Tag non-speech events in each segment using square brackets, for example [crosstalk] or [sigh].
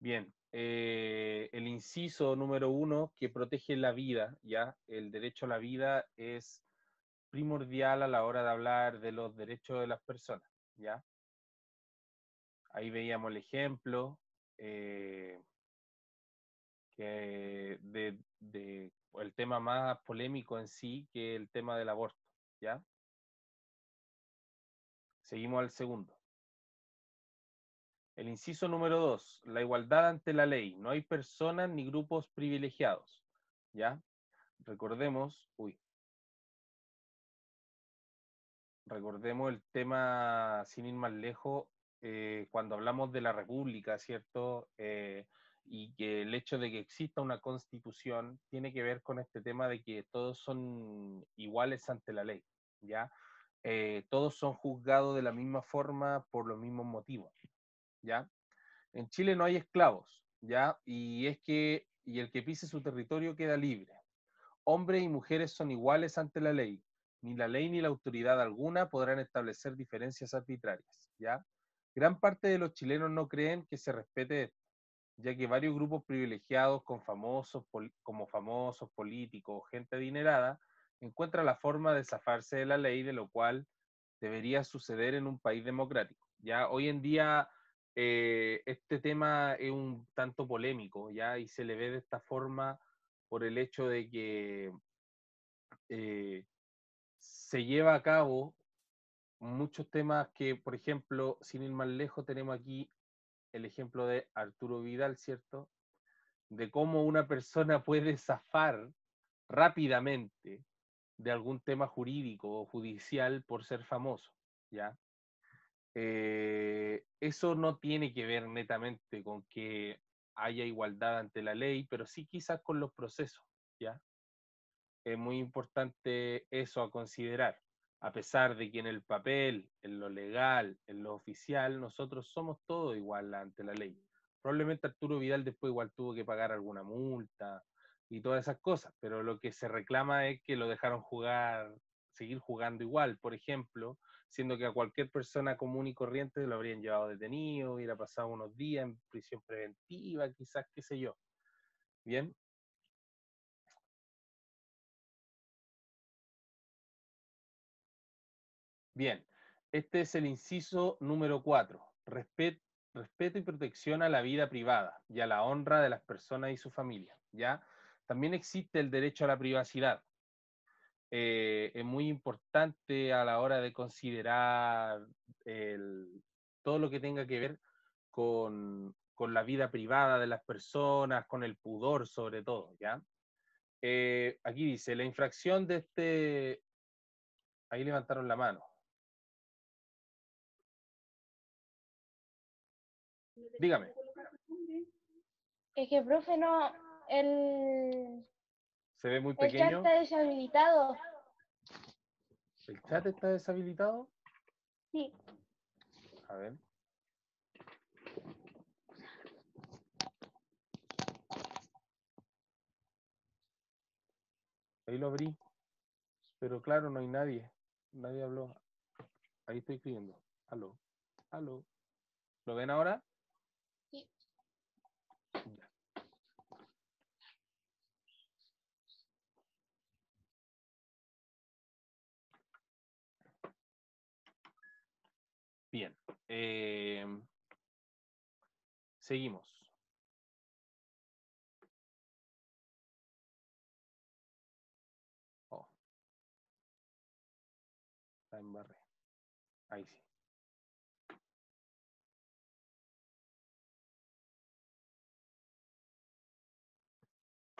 Bien, eh, el inciso número uno que protege la vida, ¿ya? El derecho a la vida es primordial a la hora de hablar de los derechos de las personas, ¿ya? Ahí veíamos el ejemplo eh, que el tema más polémico en sí, que el tema del aborto, ¿ya? Seguimos al segundo. El inciso número dos, la igualdad ante la ley. No hay personas ni grupos privilegiados. ¿Ya? Recordemos, uy. Recordemos el tema, sin ir más lejos, eh, cuando hablamos de la República, ¿cierto? Eh, y que el hecho de que exista una constitución tiene que ver con este tema de que todos son iguales ante la ley, ¿ya? Eh, todos son juzgados de la misma forma por los mismos motivos. ¿Ya? En Chile no hay esclavos, ¿ya? Y es que, y el que pise su territorio queda libre. Hombres y mujeres son iguales ante la ley. Ni la ley ni la autoridad alguna podrán establecer diferencias arbitrarias, ¿ya? Gran parte de los chilenos no creen que se respete esto, ya que varios grupos privilegiados con famosos, como famosos, políticos, gente adinerada, encuentran la forma de zafarse de la ley, de lo cual debería suceder en un país democrático. Ya hoy en día eh, este tema es un tanto polémico, ¿ya? Y se le ve de esta forma por el hecho de que eh, se lleva a cabo muchos temas que, por ejemplo, sin ir más lejos, tenemos aquí el ejemplo de Arturo Vidal, ¿cierto? De cómo una persona [laughs] puede zafar rápidamente de algún tema jurídico o judicial por ser famoso, ¿ya? Eh, eso no tiene que ver netamente con que haya igualdad ante la ley, pero sí quizás con los procesos, ¿ya? Es muy importante eso a considerar, a pesar de que en el papel, en lo legal, en lo oficial, nosotros somos todos igual ante la ley. Probablemente Arturo Vidal después igual tuvo que pagar alguna multa y todas esas cosas, pero lo que se reclama es que lo dejaron jugar, seguir jugando igual. Por ejemplo, siendo que a cualquier persona común y corriente lo habrían llevado detenido, hubiera pasado unos días en prisión preventiva, quizás, qué sé yo. Bien. Bien, este es el inciso número cuatro. respeto y protección a la vida privada y a la honra de las personas y su familia. ¿ya? También existe el derecho a la privacidad. Eh, es muy importante a la hora de considerar todo lo que tenga que ver con, la vida privada de las personas, con el pudor sobre todo, ¿ya? Eh, aquí dice, la infracción de este... Ahí levantaron la mano. Dígame. Es que, profe, no, el, se ve muy pequeño. El chat está deshabilitado. ¿El chat está deshabilitado? Sí. A ver. Ahí lo abrí. Pero claro, no hay nadie. Nadie habló. Ahí estoy escribiendo. Aló. Aló. ¿Lo ven ahora? Sí. Bien. Eh, seguimos. Oh.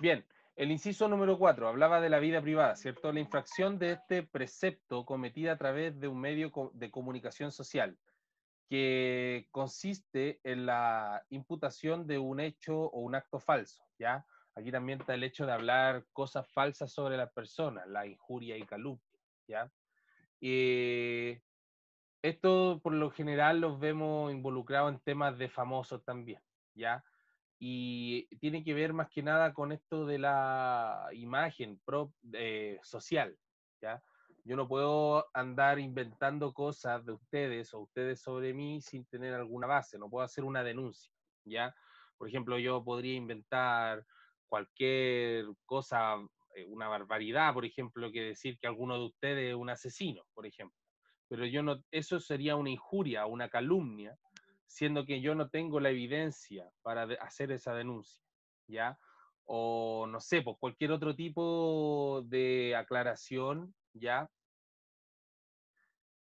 Bien, el inciso número cuatro hablaba de la vida privada, ¿cierto? La infracción de este precepto cometida a través de un medio de comunicación social, que consiste en la imputación de un hecho o un acto falso, ¿ya? Aquí también está el hecho de hablar cosas falsas sobre las personas, la injuria y calumnia, ¿ya? Y esto por lo general los vemos involucrados en temas de famosos también, ¿ya? y tiene que ver más que nada con esto de la imagen eh, social, ¿ya? Yo no puedo andar inventando cosas de ustedes o ustedes sobre mí sin tener alguna base, no puedo hacer una denuncia, ¿ya? Por ejemplo, yo podría inventar cualquier cosa, eh, una barbaridad, por ejemplo, que decir que alguno de ustedes es un asesino, por ejemplo. Pero yo no, eso sería una injuria, una calumnia, siendo que yo no tengo la evidencia para hacer esa denuncia, ¿ya? O no sé, pues cualquier otro tipo de aclaración, ¿ya?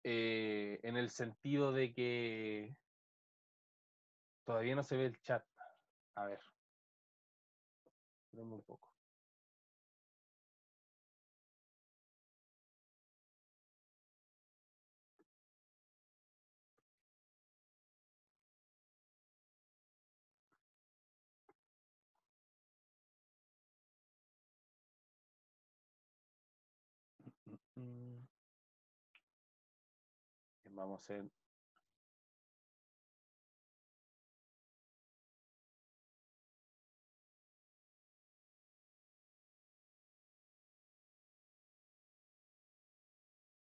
Eh, en el sentido de que todavía no se ve el chat. A ver. un poco. Vamos a hacer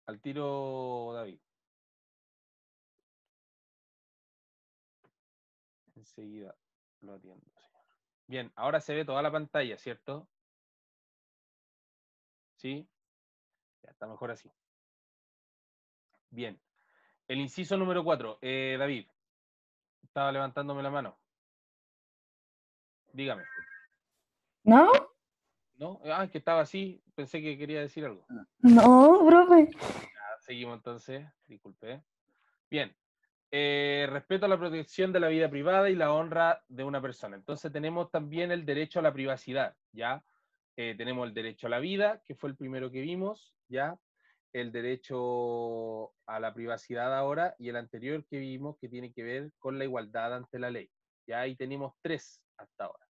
Al tiro, David. Enseguida lo atiendo, señor. Bien, ahora se ve toda la pantalla, ¿cierto? ¿Sí? Ya está mejor así. Bien. El inciso número cuatro. Eh, David, estaba levantándome la mano. Dígame. ¿No? ¿No? Ah, que estaba así. Pensé que quería decir algo. No, profe. seguimos entonces. Disculpe. Bien. Eh, respeto a la protección de la vida privada y la honra de una persona. Entonces tenemos también el derecho a la privacidad, ¿ya? Eh, tenemos el derecho a la vida, que fue el primero que vimos, ¿ya? El derecho a la privacidad ahora y el anterior que vimos que tiene que ver con la igualdad ante la ley. Ya ahí tenemos tres hasta ahora.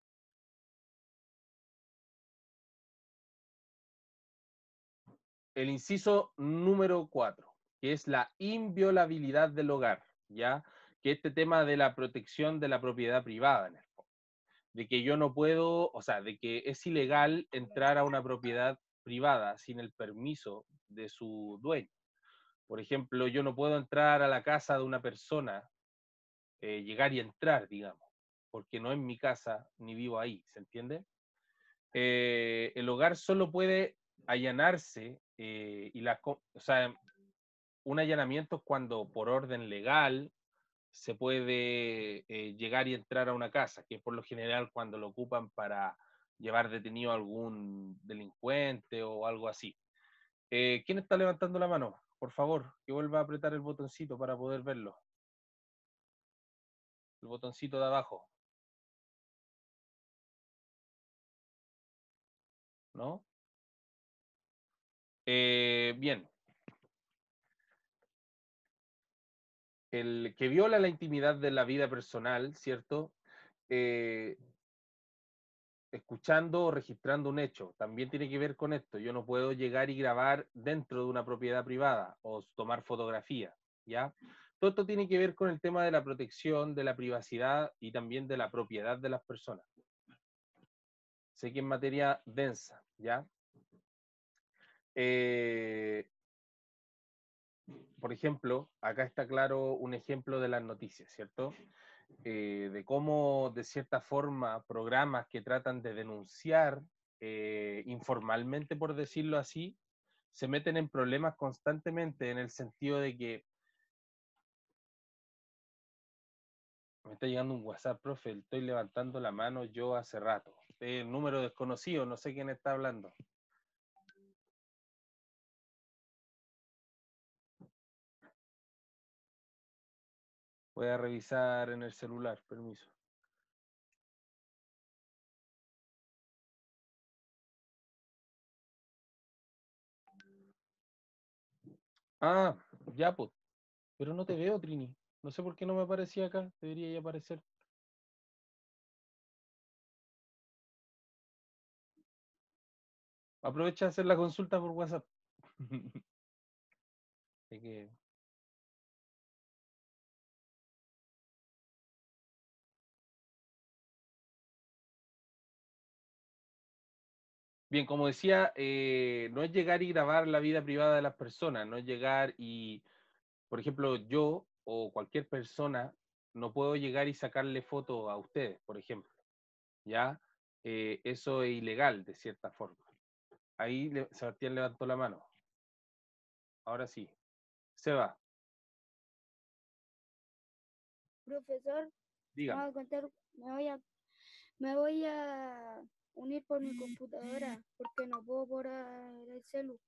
el inciso número cuatro, que es la inviolabilidad del hogar, ¿ya? Que este tema de la protección de la propiedad privada, en el. De que yo no puedo, o sea, de que es ilegal entrar a una propiedad privada sin el permiso de su dueño. Por ejemplo, yo no puedo entrar a la casa de una persona, eh, llegar y entrar, digamos, porque no es mi casa ni vivo ahí, ¿se entiende? Eh, el hogar solo puede allanarse eh, y la, o sea, un allanamiento es cuando por orden legal se puede eh, llegar y entrar a una casa, que por lo general cuando lo ocupan para llevar detenido a algún delincuente o algo así. Eh, ¿Quién está levantando la mano? Por favor, que vuelva a apretar el botoncito para poder verlo. El botoncito de abajo. ¿No? Eh, bien. El que viola la intimidad de la vida personal, ¿cierto? Eh, escuchando o registrando un hecho, también tiene que ver con esto. Yo no puedo llegar y grabar dentro de una propiedad privada o tomar fotografía, ¿ya? Todo esto tiene que ver con el tema de la protección, de la privacidad y también de la propiedad de las personas. Sé que en materia densa, ¿ya? Eh, por ejemplo, acá está claro un ejemplo de las noticias, ¿cierto? Eh, de cómo, de cierta forma, programas que tratan de denunciar eh, informalmente, por decirlo así, se meten en problemas constantemente en el sentido de que me está llegando un WhatsApp, profe, estoy levantando la mano yo hace rato. El número desconocido, no sé quién está hablando. Voy a revisar en el celular, permiso. Ah, ya pues. Pero no te veo, Trini. No sé por qué no me aparecía acá. Debería ya aparecer. Aprovecha de hacer la consulta por WhatsApp. [laughs] que Bien, como decía, eh, no es llegar y grabar la vida privada de las personas, no es llegar y, por ejemplo, yo o cualquier persona no puedo llegar y sacarle fotos a ustedes, por ejemplo. ¿Ya? Eh, eso es ilegal, de cierta forma. Ahí le- Sebastián levantó la mano. Ahora sí. Se va. Profesor, me Dígame. voy a contar, me voy a, me voy a unir por mi computadora porque no puedo por el el celu.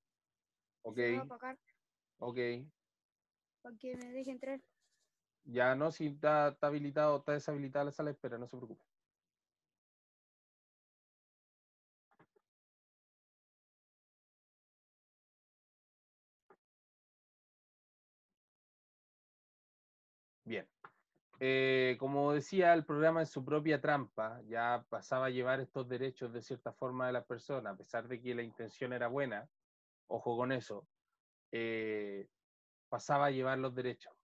Ok, Se va a apagar ok. para que me deje entrar. Ya no, si está, está habilitado, está deshabilitada la sala de espera, no se preocupe. Eh, como decía, el programa en su propia trampa ya pasaba a llevar estos derechos de cierta forma de la persona, a pesar de que la intención era buena, ojo con eso, eh, pasaba a llevar los derechos.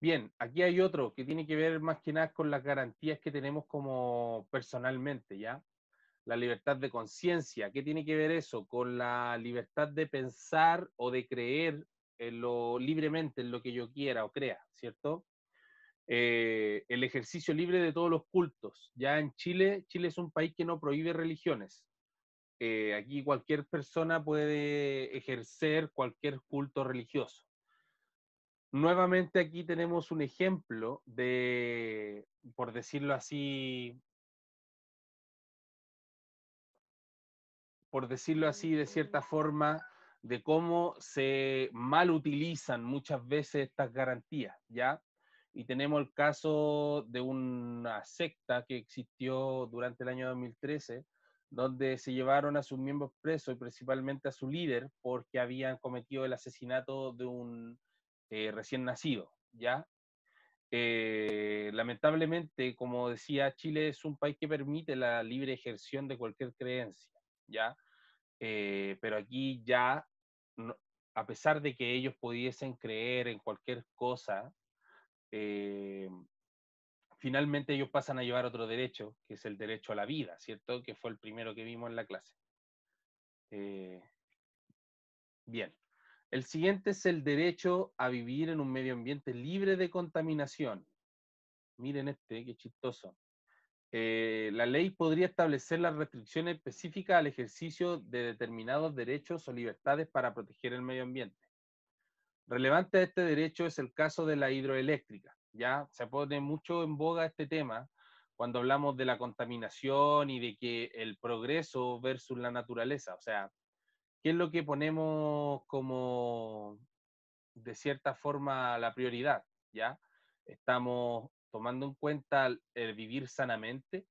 Bien, aquí hay otro que tiene que ver más que nada con las garantías que tenemos como personalmente, ¿ya? La libertad de conciencia. ¿Qué tiene que ver eso? Con la libertad de pensar o de creer lo, libremente en lo que yo quiera o crea, ¿cierto? Eh, el ejercicio libre de todos los cultos. Ya en Chile, Chile es un país que no prohíbe religiones. Eh, aquí cualquier persona puede ejercer cualquier culto religioso. Nuevamente aquí tenemos un ejemplo de, por decirlo así, por decirlo así, de cierta forma, de cómo se mal utilizan muchas veces estas garantías, ¿ya? Y tenemos el caso de una secta que existió durante el año 2013, donde se llevaron a sus miembros presos y principalmente a su líder porque habían cometido el asesinato de un eh, recién nacido, ¿ya? Eh, lamentablemente, como decía, Chile es un país que permite la libre ejerción de cualquier creencia, ¿ya? Eh, pero aquí ya, a pesar de que ellos pudiesen creer en cualquier cosa, eh, finalmente ellos pasan a llevar otro derecho, que es el derecho a la vida, ¿cierto? Que fue el primero que vimos en la clase. Eh, bien. El siguiente es el derecho a vivir en un medio ambiente libre de contaminación. Miren este, qué chistoso. Eh, la ley podría establecer las restricciones específicas al ejercicio de determinados derechos o libertades para proteger el medio ambiente. Relevante a este derecho es el caso de la hidroeléctrica. Ya se pone mucho en boga este tema cuando hablamos de la contaminación y de que el progreso versus la naturaleza. O sea, ¿qué es lo que ponemos como, de cierta forma, la prioridad? ¿Ya? Estamos tomando en cuenta el, vivir sanamente.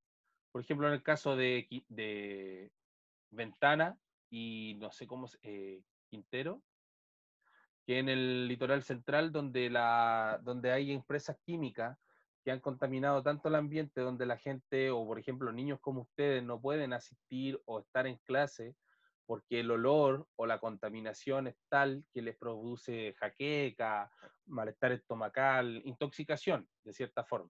Por ejemplo, en el caso de, de Ventana y no sé cómo, eh, Quintero, en el litoral central, donde, la, donde hay empresas químicas que han contaminado tanto el ambiente, donde la gente, o por ejemplo niños como ustedes, no pueden asistir o estar en clase porque el olor o la contaminación es tal que les produce jaqueca, malestar estomacal, intoxicación, de cierta forma.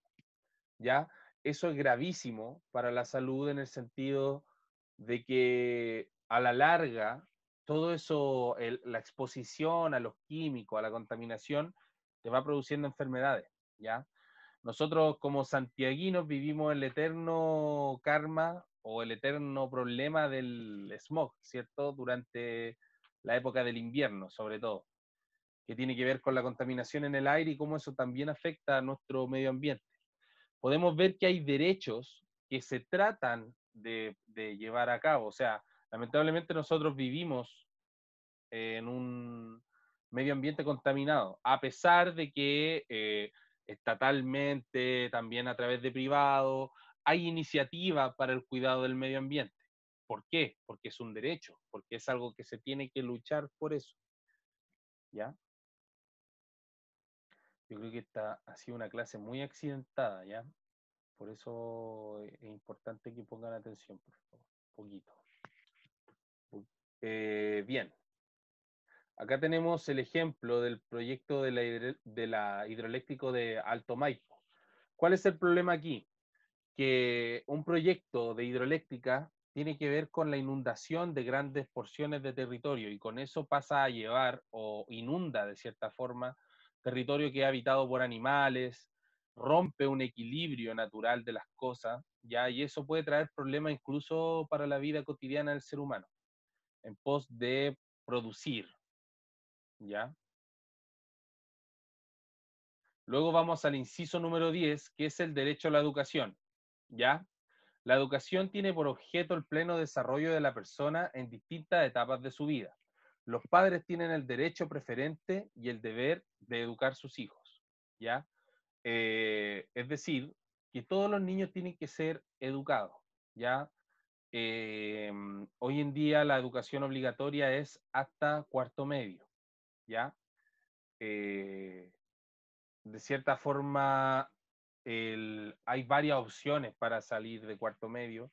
¿Ya? Eso es gravísimo para la salud en el sentido de que a la larga todo eso, el- la exposición a los químicos, a la contaminación, te va produciendo enfermedades, ¿ya? Nosotros como santiaguinos vivimos el eterno karma o el eterno problema del smog, ¿cierto? Durante la época del invierno, sobre todo, que tiene que ver con la contaminación en el aire y cómo eso también afecta a nuestro medio ambiente. Podemos ver que hay derechos que se tratan de, de llevar a cabo, o sea, lamentablemente nosotros vivimos en un medio ambiente contaminado, a pesar de que eh, estatalmente, también a través de privado, hay iniciativa para el cuidado del medio ambiente. ¿Por qué? Porque es un derecho, porque es algo que se tiene que luchar por eso. ¿Ya? Yo creo que esta ha sido una clase muy accidentada, ¿ya? Por eso es importante que pongan atención, por favor, un poquito. Eh, bien. Acá tenemos el ejemplo del proyecto de la, hidre- de hidroeléctrico de Alto Maipo. ¿Cuál es el problema aquí? Que un proyecto de hidroeléctrica tiene que ver con la inundación de grandes porciones de territorio y con eso pasa a llevar o inunda de cierta forma territorio que es habitado por animales, rompe un equilibrio natural de las cosas. Y eso puede traer problemas incluso para la vida cotidiana del ser humano, en pos de producir, ¿ya? Luego vamos al inciso número 10, que es el derecho a la educación, ¿ya? La educación tiene por objeto el pleno desarrollo de la persona en distintas etapas de su vida. Los padres tienen el derecho preferente y el deber de educar sus hijos, ¿ya? Eh, es decir, que todos los niños tienen que ser educados, ¿ya? Eh, hoy en día la educación obligatoria es hasta cuarto medio, ¿ya? Eh, de cierta forma, hay varias opciones para salir de cuarto medio,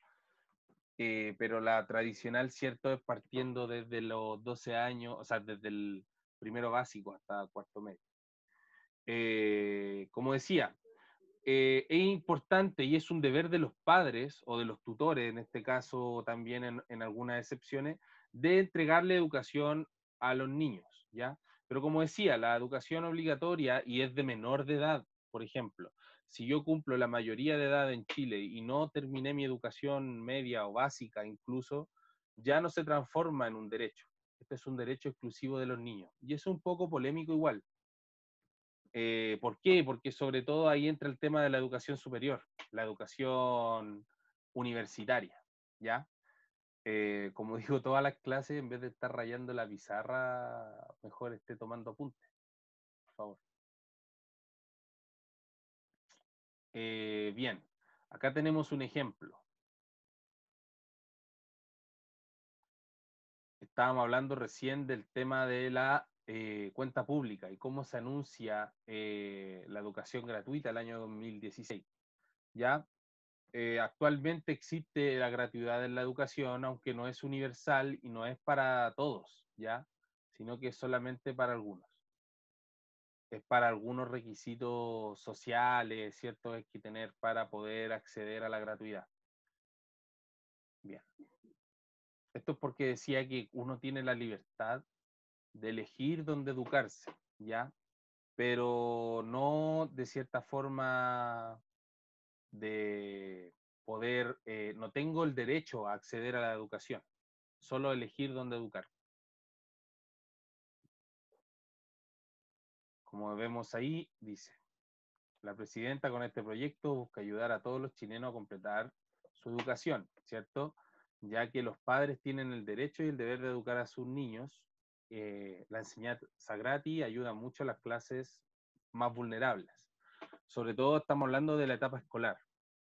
eh, pero la tradicional, ¿cierto?, es partiendo desde los 12 años, o sea, desde el primero básico hasta cuarto medio. Eh, como decía, eh, es importante y es un deber de los padres o de los tutores, en este caso también en, en algunas excepciones, de entregarle educación a los niños, ¿ya? Pero como decía, la educación obligatoria y es de menor de edad, por ejemplo, si yo cumplo la mayoría de edad en Chile y no terminé mi educación media o básica incluso, ya no se transforma en un derecho. Este es un derecho exclusivo de los niños. Y es un poco polémico igual. Eh, ¿Por qué? Porque sobre todo ahí entra el tema de la educación superior, la educación universitaria, ¿ya? Eh, como [laughs] digo, todas las clases, en vez de estar rayando la pizarra, mejor esté tomando apuntes, por favor. Eh, bien, acá tenemos un ejemplo. Estábamos hablando recién del tema de la eh, cuenta pública y cómo se anuncia eh, la educación gratuita el año 2016. ¿Ya? Eh, actualmente existe la gratuidad en la educación, aunque no es universal y no es para todos, ¿ya? Sino que es solamente para algunos. Es para algunos requisitos sociales, ¿cierto? Hay que tener para poder acceder a la gratuidad. Bien. Esto es porque decía que uno tiene la libertad de elegir dónde educarse, ¿ya? Pero no de cierta forma de poder, eh, no tengo el derecho a acceder a la educación, solo elegir dónde educar. Como vemos ahí, dice, la presidenta con este proyecto busca ayudar a todos los chilenos a completar su educación, ¿cierto? Ya que los padres tienen el derecho y el deber de educar a sus niños. Eh, la enseñanza gratis ayuda mucho a las clases más vulnerables. Sobre todo estamos hablando de la etapa escolar,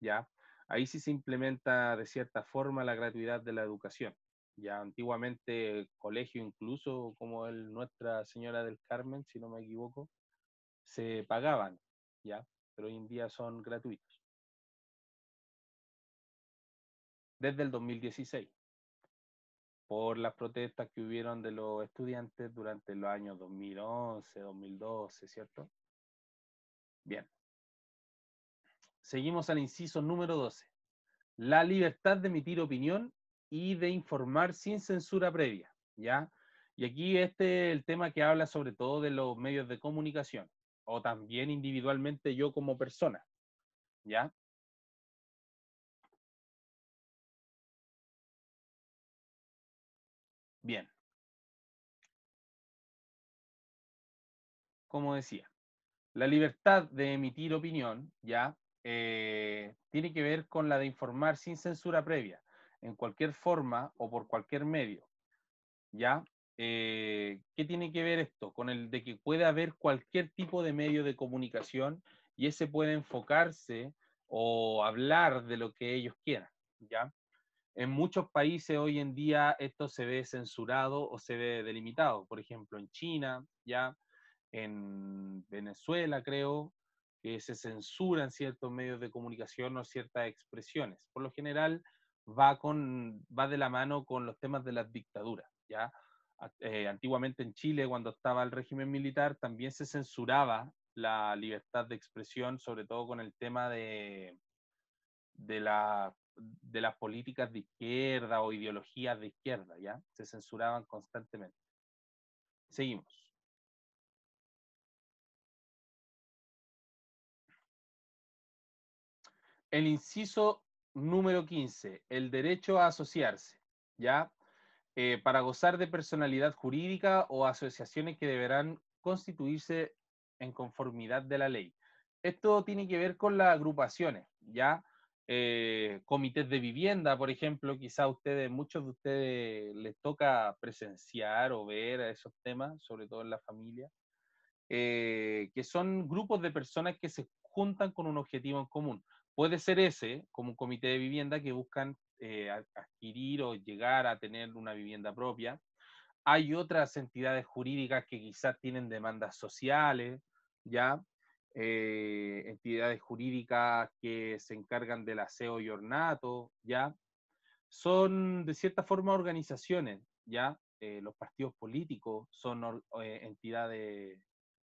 ¿ya? Ahí sí se implementa de cierta forma la gratuidad de la educación. Ya antiguamente colegio incluso como el Nuestra Señora del Carmen, si no me equivoco, se pagaban, ¿ya? Pero hoy en día son gratuitos. Desde el 2016, por las protestas que hubieron de los estudiantes durante los años 2011, 2012, ¿cierto? Bien. Seguimos al inciso número 12. La libertad de emitir opinión y de informar sin censura previa, ¿ya? Y aquí este es el tema que habla sobre todo de los medios de comunicación, o también individualmente yo como persona, ¿ya? Bien. Como decía, la libertad de emitir opinión, ¿ya? Eh, tiene que ver con la de informar sin censura previa, en cualquier forma o por cualquier medio, ¿ya? Eh, ¿Qué tiene que ver esto? Con el de que puede haber cualquier tipo de medio de comunicación y ese puede enfocarse o hablar de lo que ellos quieran, ¿ya? En muchos países hoy en día esto se ve censurado o se ve delimitado, por ejemplo en China, ¿ya? En Venezuela creo que se censuran ciertos medios de comunicación o ciertas expresiones. Por lo general va, con, va de la mano con los temas de las dictaduras, ¿ya? Eh, antiguamente en Chile, cuando estaba el régimen militar, también se censuraba la libertad de expresión, sobre todo con el tema de, de, la, de las políticas de izquierda o ideologías de izquierda, ¿ya? Se censuraban constantemente. Seguimos. el inciso número 15, el derecho a asociarse, ¿ya? Eh, para gozar de personalidad jurídica o asociaciones que deberán constituirse en conformidad de la ley. Esto tiene que ver con las agrupaciones, ¿ya? Eh, comités de vivienda, por ejemplo, quizá ustedes, muchos de ustedes les toca presenciar o ver esos temas, sobre todo en la familia, eh, que son grupos de personas que se juntan con un objetivo en común. Puede ser ese, como un comité de vivienda que buscan eh, adquirir o llegar a tener una vivienda propia. Hay otras entidades jurídicas que quizás tienen demandas sociales, ¿ya? Eh, entidades jurídicas que se encargan del aseo y ornato, ¿ya? Son de cierta forma organizaciones, ¿ya? Eh, los partidos políticos son entidades,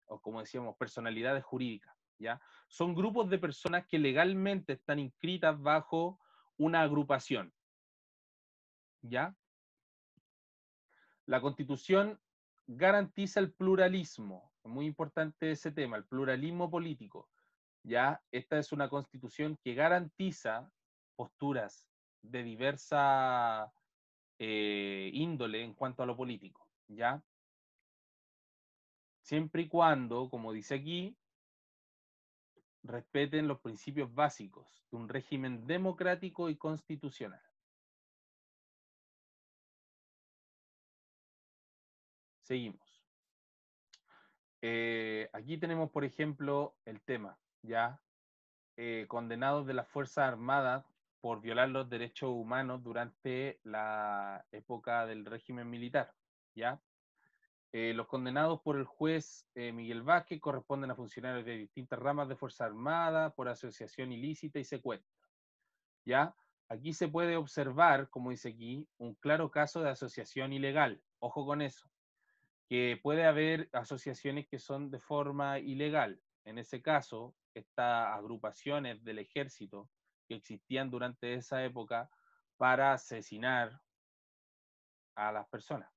o como decíamos, personalidades jurídicas, ¿ya? Son grupos de personas que legalmente están inscritas bajo una agrupación. ¿Ya? La constitución garantiza el pluralismo. Muy importante ese tema, el pluralismo político. ¿Ya? Esta es una constitución que garantiza posturas de diversa eh, índole en cuanto a lo político. ¿Ya? Siempre y cuando, como dice aquí, respeten los principios básicos de un régimen democrático y constitucional. Seguimos. Eh, aquí tenemos, por ejemplo, el tema, ya eh, condenados de las Fuerzas Armadas por violar los derechos humanos durante la época del régimen militar, ¿ya? Eh, los condenados por el juez Miguel Vázquez corresponden a funcionarios de distintas ramas de Fuerza Armada por asociación ilícita y secuestro. ¿Ya? Aquí se puede observar, como dice aquí, un claro caso de asociación ilegal. Ojo con eso. Que puede haber asociaciones que son de forma ilegal. En ese caso, estas agrupaciones del ejército que existían durante esa época para asesinar a las personas.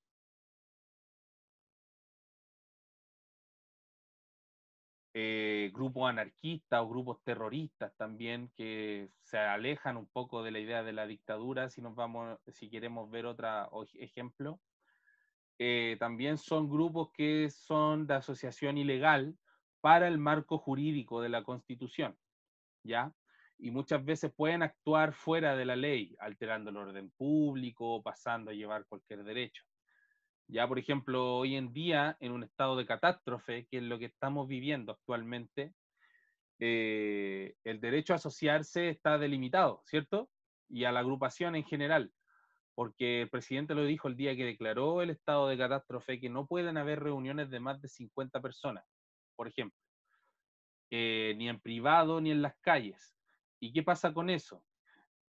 Eh, grupos anarquistas o grupos terroristas también que se alejan un poco de la idea de la dictadura, si nos vamos, si queremos ver otro ejemplo. Eh, también son grupos que son de asociación ilegal para el marco jurídico de la Constitución, ¿ya? Y muchas veces pueden actuar fuera de la ley, alterando el orden público, pasando a llevar cualquier derecho. Ya, por ejemplo, hoy en día, en un estado de catástrofe, que es lo que estamos viviendo actualmente, eh, el derecho a asociarse está delimitado, ¿cierto? Y a la agrupación en general, porque el presidente lo dijo el día que declaró el estado de catástrofe, que no pueden haber reuniones de más de 50 personas, por ejemplo, eh, ni en privado ni en las calles. ¿Y qué pasa con eso?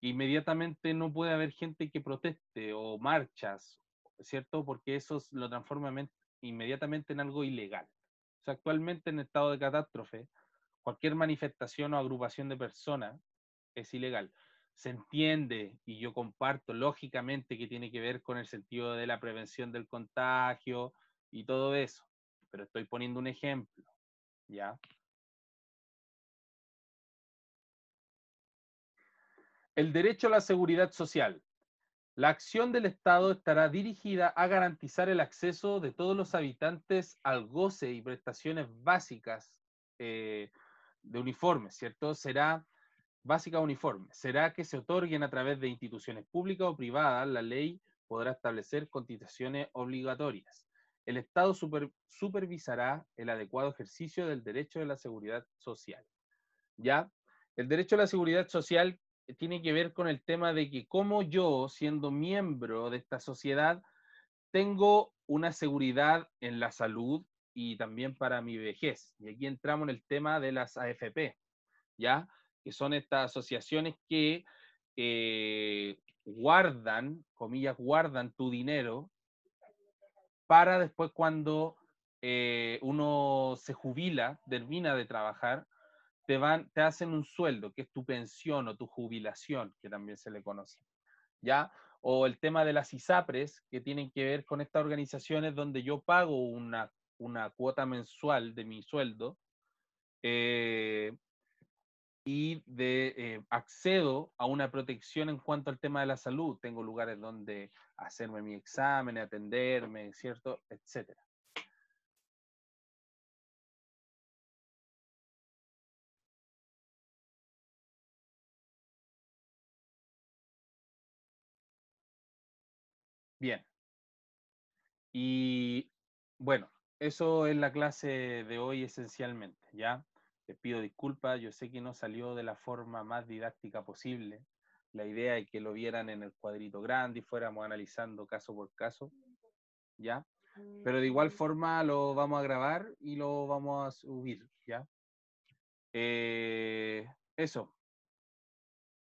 Inmediatamente no puede haber gente que proteste o marchas ¿cierto? Porque eso lo transforma inmediatamente en algo ilegal. O sea, actualmente en estado de catástrofe, cualquier manifestación o agrupación de personas es ilegal. Se entiende, y yo comparto lógicamente que tiene que ver con el sentido de la prevención del contagio y todo eso, pero estoy poniendo un ejemplo, ¿ya? El derecho a la seguridad social. La acción del Estado estará dirigida a garantizar el acceso de todos los habitantes al goce y prestaciones básicas eh, de uniforme, ¿cierto? Será básica uniforme. Será que se otorguen a través de instituciones públicas o privadas. La ley podrá establecer constituciones obligatorias. El Estado supervisará el adecuado ejercicio del derecho de la seguridad social. ¿Ya? El derecho a la seguridad social tiene que ver con el tema de que como yo, siendo miembro de esta sociedad, tengo una seguridad en la salud y también para mi vejez. Y aquí entramos en el tema de las AFP, ¿ya? Que son estas asociaciones que eh, guardan, comillas, guardan tu dinero para después cuando eh, uno se jubila, termina de trabajar, te, van, te hacen un sueldo, que es tu pensión o tu jubilación, que también se le conoce. ¿Ya? O el tema de las ISAPRES, que tienen que ver con estas organizaciones donde yo pago una, una cuota mensual de mi sueldo, eh, de eh, accedo a una protección en cuanto al tema de la salud. Tengo lugares donde hacerme mi examen, atenderme, ¿cierto? Etcétera. Bien. Y bueno, eso es la clase de hoy esencialmente, ¿ya? Les pido disculpas, yo sé que no salió de la forma más didáctica posible. La idea es que lo vieran en el cuadrito grande y fuéramos analizando caso por caso, ¿ya? Pero de igual forma lo vamos a grabar y lo vamos a subir, ¿ya? Eh, eso,